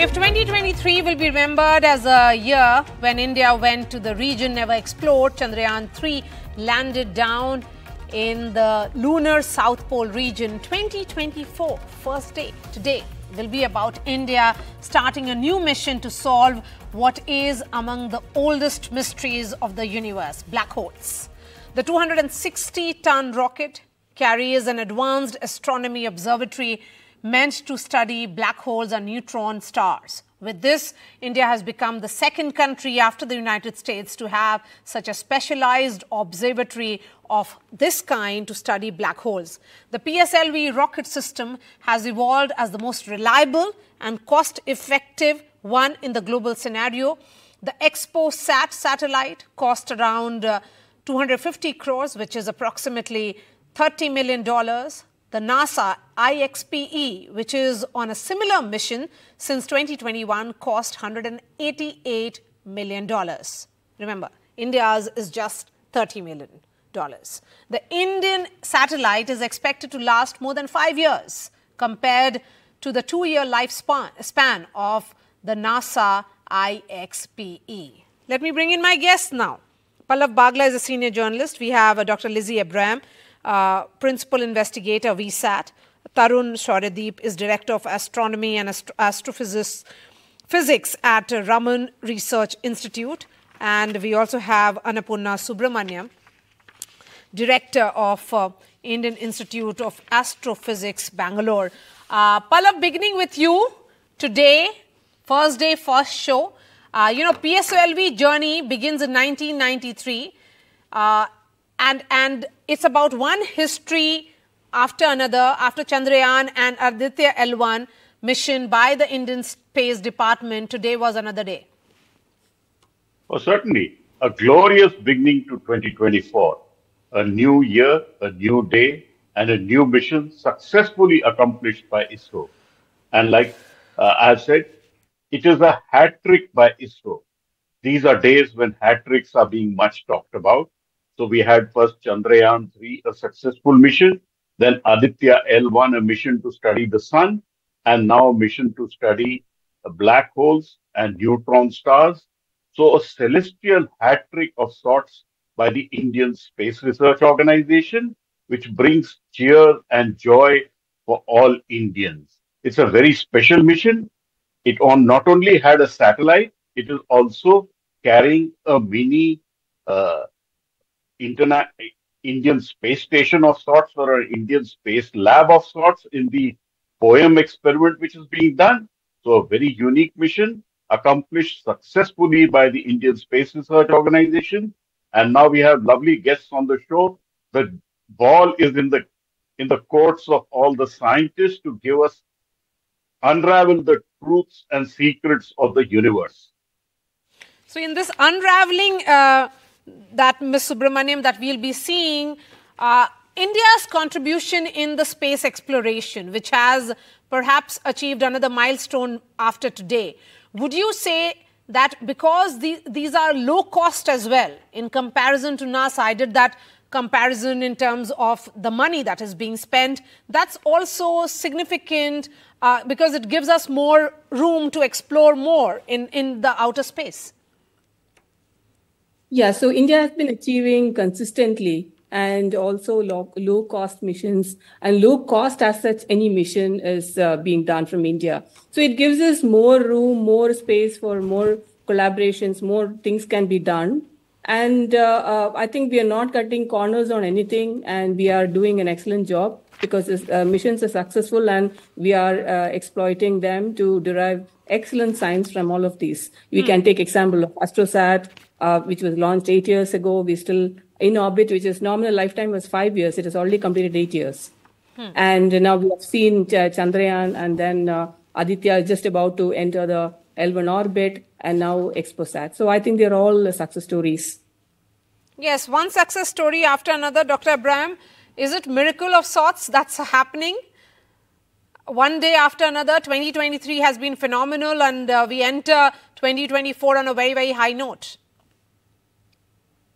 If 2023 will be remembered as a year when India went to the region never explored, Chandrayaan 3 landed down in the lunar South Pole region. 2024, first day today, will be about India starting a new mission to solve what is among the oldest mysteries of the universe black holes. The 260 ton rocket carries an advanced astronomy observatory meant to study black holes and neutron stars. With this, India has become the second country after the United States to have such a specialized observatory of this kind to study black holes. The PSLV rocket system has evolved as the most reliable and cost effective one in the global scenario. The XPoSat satellite cost around uh, 250 crores, which is approximately $30 million the NASA IXPE, which is on a similar mission since 2021, cost $188 million. Remember, India's is just $30 million. The Indian satellite is expected to last more than five years compared to the two year lifespan of the NASA IXPE. Let me bring in my guest now. Pallav Bagla is a senior journalist. We have uh, Dr. Lizy Abraham, uh, principal investigator, WESAT. Tarun Souradeep is director of astronomy and Astro astrophysics physics at Raman Research Institute. And we also have Annapurni Subramaniam, director of uh, Indian Institute of Astrophysics, Bangalore. Uh, Pallav, beginning with you today, first day, first show. Uh, you know, PSLV journey begins in 1993. Uh, and, and it's about one history after another, after Chandrayaan and Aditya L1 mission by the Indian Space Department. Today was another day. Oh, certainly. A glorious beginning to 2024. A new year, a new day, and a new mission successfully accomplished by ISRO. And like uh, I said, it is a hat trick by ISRO. These are days when hat tricks are being much talked about. So we had first Chandrayaan 3, a successful mission, then Aditya L1, a mission to study the sun, and now a mission to study black holes and neutron stars. So a celestial hat trick of sorts by the Indian Space Research Organization, which brings cheer and joy for all Indians. It's a very special mission. It on not only had a satellite, it is also carrying a mini uh, Indian space station of sorts or an Indian space lab of sorts in the POEM experiment which is being done. So a very unique mission accomplished successfully by the Indian Space Research Organization. And now we have lovely guests on the show. The ball is in the in the courts of all the scientists to give us unravel the truths and secrets of the universe. So in this unraveling uh, that Ms. Subramaniam that we'll be seeing uh, India's contribution in the space exploration, which has perhaps achieved another milestone after today. Would you say that because the, these are low cost as well in comparison to NASA, I did that comparison in terms of the money that is being spent, that's also significant uh, because it gives us more room to explore more in, in the outer space. Yeah, so India has been achieving consistently and also low, low cost missions. And low cost as such any mission is uh, being done from india. So it gives us more room more space for more collaborations more things can be done. And uh, uh, i think we are not cutting corners on anything and we are doing an excellent job because uh, missions are successful and we are uh, exploiting them to derive excellent science from all of these. We mm. can take example of astrosat uh, which was launched eight years ago. We're still in orbit, which is nominal lifetime was five years. It has already completed eight years. Hmm. And now we have seen Ch- Chandrayaan and then uh, Aditya is just about to enter the L1 orbit and now XPoSat. So I think they're all success stories. Yes, one success story after another. Dr. Abraham, is it miracle of sorts that's happening? One day after another, 2023 has been phenomenal and uh, we enter 2024 on a very, very high note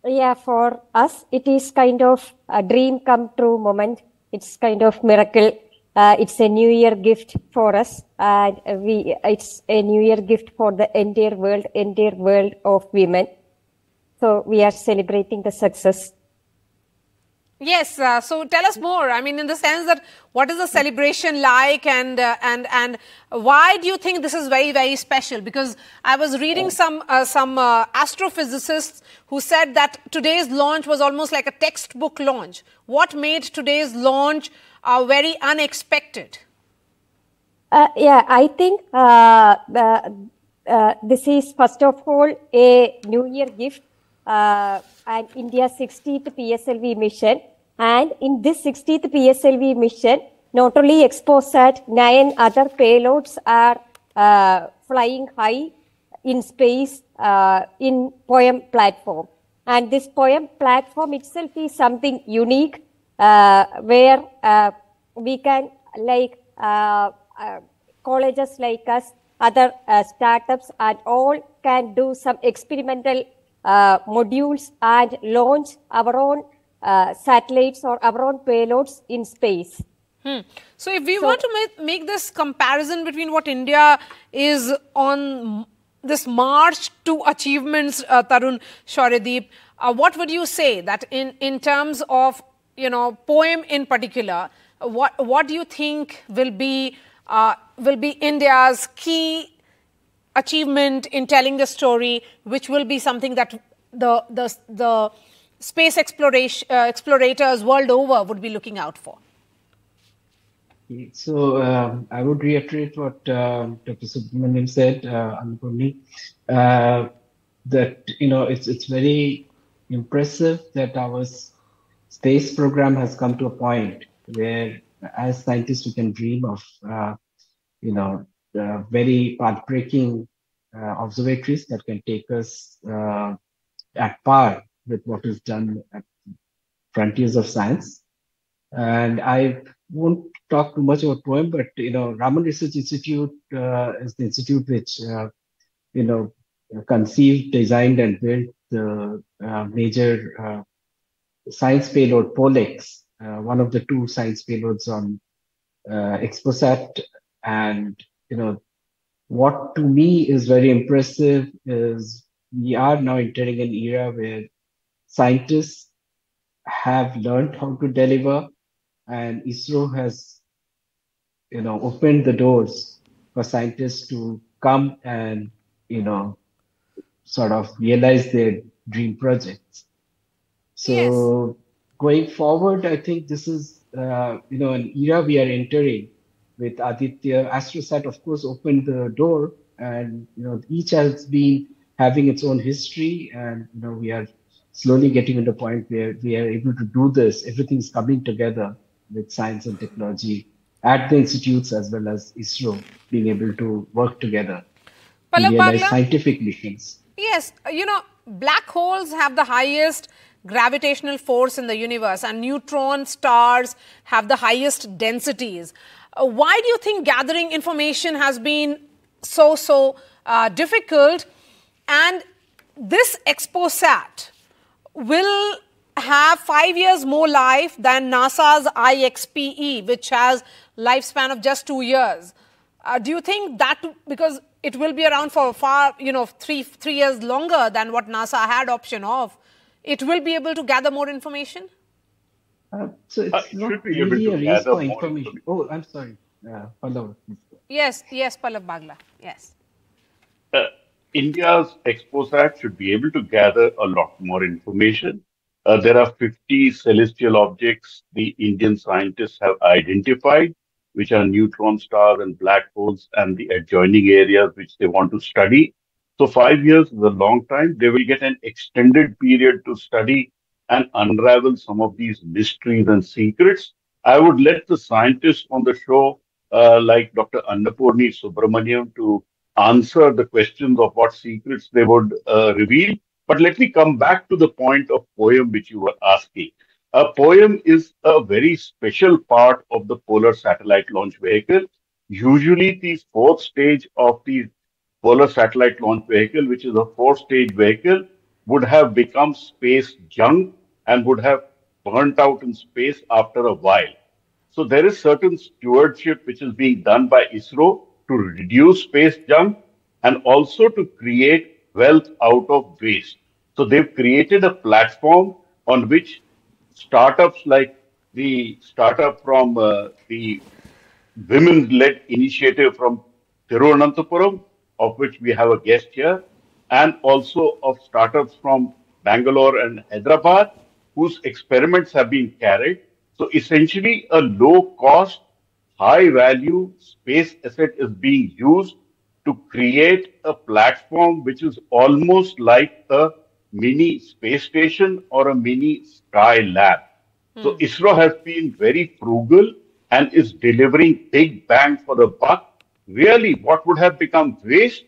yeah, for us, it is kind of a dream come true moment. It's kind of miracle Uh, it's a New Year gift for us, and we it's a New Year gift for the entire world, entire world of women. So we are celebrating the success. Yes. Uh, so tell us more. I mean, in the sense that what is the celebration like, and uh, and and why do you think this is very very special? Because I was reading some uh, some uh, astrophysicists who said that today's launch was almost like a textbook launch. What made today's launch uh, very unexpected? Uh, yeah, I think this is first of all a New Year gift and India's 60th PSLV mission and in this 60th PSLV mission, not only XPoSat, nine other payloads are uh, flying high in space uh, in POEM platform. And this POEM platform itself is something unique uh, where uh, we can, like uh, uh, colleges like us, other startups and all can do some experimental modules and launch our own uh, satellites or our own payloads in space. Hmm. So, if we so, want to make, make this comparison between what India is on this march to achievements, uh, Tarun Souradeep, uh, what would you say that in, in terms of, you know, POEM in particular, what, what do you think will be, uh, will be India's key achievement in telling the story, which will be something that the, the, the space exploration, uh, explorators world over would be looking out for? So um, I would reiterate what uh, Dr. Subramaniam said, uh, uh, that you know it's it's very impressive that our space program has come to a point where, as scientists, we can dream of uh, you know uh, very path-breaking uh, observatories that can take us uh, at par with what is done at Frontiers of Science. And I won't talk too much about POEM, but you know, Raman Research Institute uh, is the institute which uh, you know conceived, designed, and built the uh, major uh, science payload POLIX, uh, one of the two science payloads on uh, XPoSat. And you know, what to me is very impressive is we are now entering an era where scientists have learned how to deliver and ISRO has you know opened the doors for scientists to come and you know sort of realize their dream projects so yes. going forward i think this is uh, you know an era we are entering with aditya astrosat of course opened the door and you know each has been having its own history and you know we are slowly getting to the point where we are able to do this. Everything's coming together with science and technology at the institutes as well as ISRO being able to work together to realize scientific missions. Yes, you know, black holes have the highest gravitational force in the universe and neutron stars have the highest densities. Uh, why do you think gathering information has been so, so uh, difficult? And this XPoSat, will have five years more life than NASA's IXPE, which has lifespan of just two years. Uh, do you think that because it will be around for far, you know, three three years longer than what NASA had option of, it will be able to gather more information? Uh, so it's uh, not really a race for information. information. Oh, I'm sorry, uh, Pallav. Yes, yes, Pallav Bagla. Yes. India's XPoSat should be able to gather a lot more information. Uh, there are 50 celestial objects the Indian scientists have identified, which are neutron stars and black holes and the adjoining areas which they want to study. So five years is a long time. They will get an extended period to study and unravel some of these mysteries and secrets. I would let the scientists on the show, uh, like Dr. Annapurni Subramaniam, to answer the questions of what secrets they would uh, reveal. But let me come back to the point of POEM which you were asking. A POEM is a very special part of the polar satellite launch vehicle. Usually, the fourth stage of the polar satellite launch vehicle, which is a four stage vehicle, would have become space junk and would have burnt out in space after a while. So there is certain stewardship which is being done by ISRO to reduce space junk and also to create wealth out of waste. So they've created a platform on which startups like the startup from uh, the women-led initiative from Thiruvananthapuram, of which we have a guest here, and also of startups from Bangalore and Hyderabad, whose experiments have been carried. So essentially, a low-cost, high-value space asset is being used to create a platform which is almost like a mini space station or a mini sky lab. So hmm. ISRO has been very frugal and is delivering big bang for the buck. Really, what would have become waste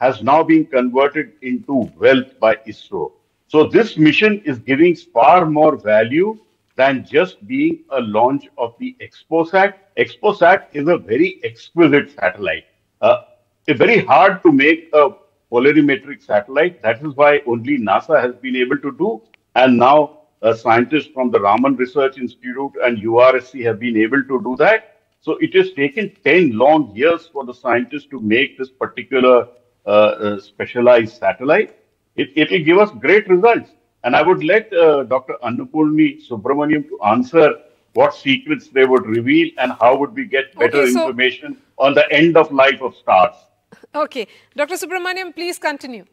has now been converted into wealth by ISRO. So this mission is giving far more value than just being a launch of the XPOSAT. XPOSAT is a very exquisite satellite. Uh, it's very hard to make a polarimetric satellite. That is why only NASA has been able to do. And now uh, scientists from the Raman Research Institute and URSC have been able to do that. So it has taken 10 long years for the scientists to make this particular uh, uh, specialized satellite. It, it will give us great results. And I would let uh, Dr. Annapurni Subramaniam to answer what secrets they would reveal and how would we get better Okay, so- information on the end of life of stars. Okay. Dr. Subramaniam, please continue.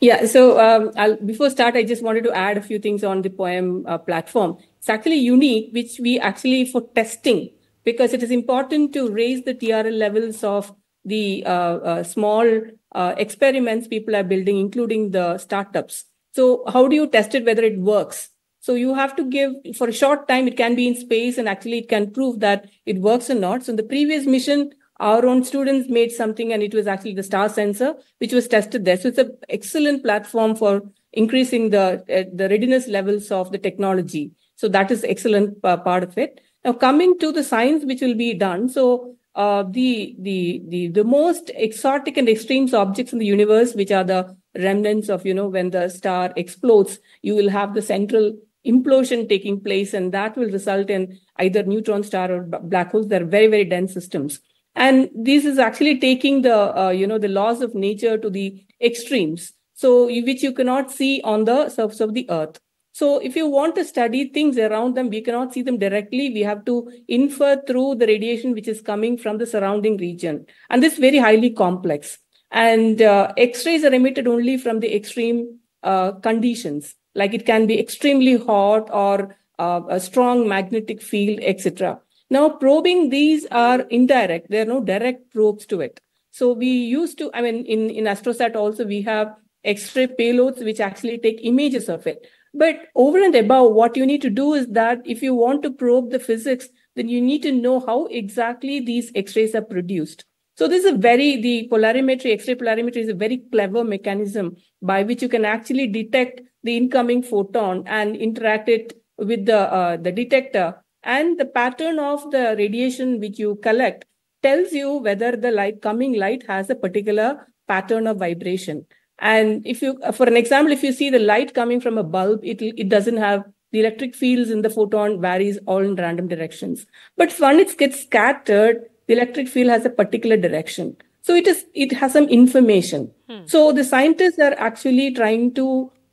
Yeah, so um, I'll, before start, I just wanted to add a few things on the poem uh, platform. It's actually unique, which we actually for testing because it is important to raise the TRL levels of the uh, uh, small uh, experiments people are building, including the startups. So how do you test it whether it works? So you have to give for a short time. It can be in space, and actually it can prove that it works or not. So in the previous mission, our own students made something and it was actually the star sensor which was tested there so it's an excellent platform for increasing the uh, the readiness levels of the technology so that is excellent uh, part of it now coming to the science which will be done so uh, the the the the most exotic and extreme objects in the universe which are the remnants of you know when the star explodes you will have the central implosion taking place and that will result in either neutron star or black holes. They're very very dense systems. And this is actually taking the uh, you know the laws of nature to the extremes so which you cannot see on the surface of the earth. So if you want to study things around them we cannot see them directly. We have to infer through the radiation which is coming from the surrounding region. And this is very highly complex and uh, x-rays are emitted only from the extreme uh, conditions like it can be extremely hot or uh, a strong magnetic field etc now, probing these are indirect. There are no direct probes to it. So we used to, I mean, in, in AstroSat also, we have X-ray payloads which actually take images of it. But over and above, what you need to do is that if you want to probe the physics, then you need to know how exactly these X-rays are produced. So this is a very, the polarimetry, X-ray polarimetry is a very clever mechanism by which you can actually detect the incoming photon and interact it with the, uh, the detector. And the pattern of the radiation which you collect tells you whether the light coming light has a particular pattern of vibration. And if you for an example if you see the light coming from a bulb it it doesn't have the electric fields in the photon varies all in random directions. But when it gets scattered the electric field has a particular direction so it is it has some information so the scientists are actually trying to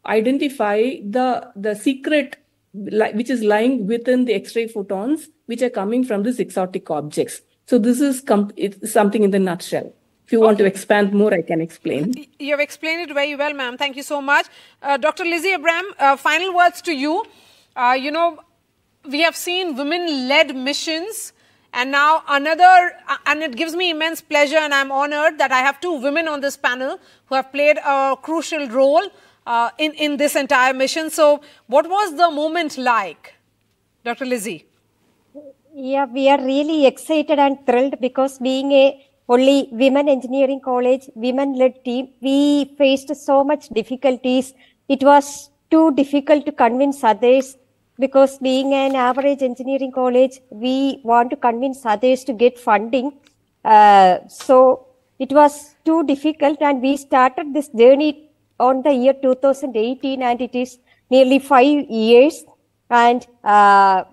identify the the secret li- which is lying within the X-ray photons, which are coming from these exotic objects. So this is com- it's something in the nutshell. If you want to expand more, I can explain. You have explained it very well, ma'am. Thank you so much. Uh, Dr. Lizy Abraham, uh, final words to you. Uh, you know, we have seen women led missions, and now another, uh, and it gives me immense pleasure, and I'm honored that I have two women on this panel who have played a crucial role uh, in, in this entire mission. So, what was the moment like, Dr. Lizy? Yeah, we are really excited and thrilled because being a only women engineering college, women led team, we faced so much difficulties. It was too difficult to convince others because being an average engineering college, we want to convince others to get funding. Uh, so it was too difficult and we started this journey on the year 2018 and it is nearly five years. And uh,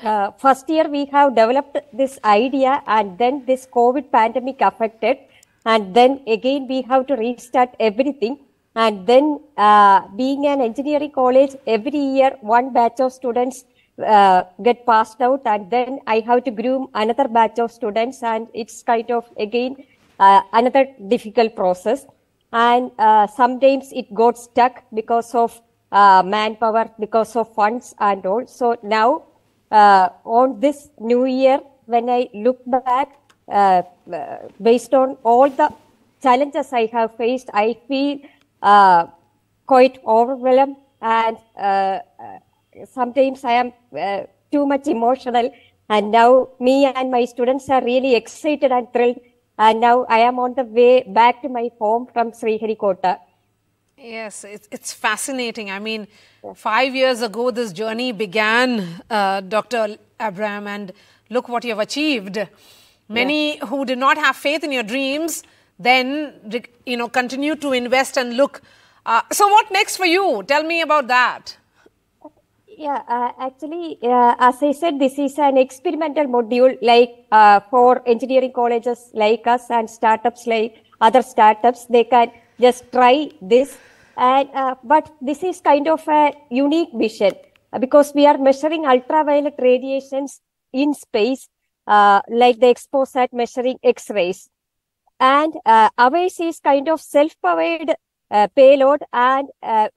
uh, first year we have developed this idea and then this COVID pandemic affected. And then again we have to restart everything and then uh, being an engineering college every year one batch of students uh, get passed out. And then I have to groom another batch of students. And it's kind of again uh, another difficult process. And uh, sometimes it got stuck because of uh, manpower because of funds and all. So now uh, on this new year when I look back based on all the challenges I have faced I feel uh, quite overwhelmed and uh, uh, sometimes I am uh, too much emotional. And now me and my students are really excited and thrilled. And now I am on the way back to my home from Sriharikota. Yes, it's, it's fascinating. I mean, five years ago, this journey began, uh, Dr. Abraham, and look what you have achieved. Many who did not have faith in your dreams then, you know, continue to invest and look. Uh, so, what next for you? Tell me about that. Yeah, uh, actually, uh, as I said, this is an experimental module like uh, for engineering colleges like us and startups like other startups. They can just try this. And uh, but this is kind of a unique mission because we are measuring ultraviolet radiations in space, uh, like the XPOSAT measuring X-rays. And uh, is kind of self-powered payload and uh,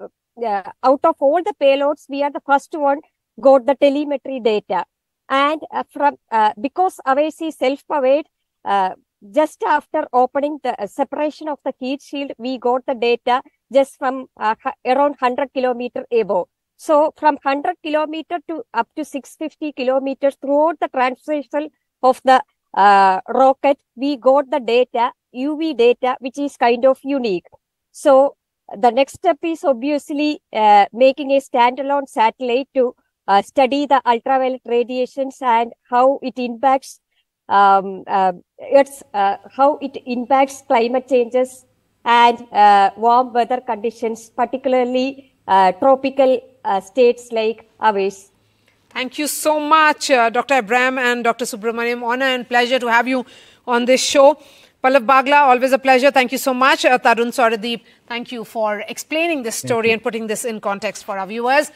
out of all the payloads, we are the first one got the telemetry data. And uh, from uh, because AWACE is self-powered, uh, just after opening the uh, separation of the heat shield, we got the data just from uh, around 100 kilometer above. So from 100 kilometer to up to 650 kilometers throughout the transition of the rocket, we got the data, UV data, which is kind of unique. So the next step is obviously uh, making a standalone satellite to uh, study the ultraviolet radiations and how it impacts um, uh, it's uh, how it impacts climate changes and uh, warm weather conditions, particularly uh, tropical states like ours. Thank you so much, Dr. Abraham and Dr. Subramaniam. Honor and pleasure to have you on this show. Pallav Bagla, always a pleasure. Thank you so much. Uh, Tarun Souradeep, thank you for explaining this story and putting this in context for our viewers.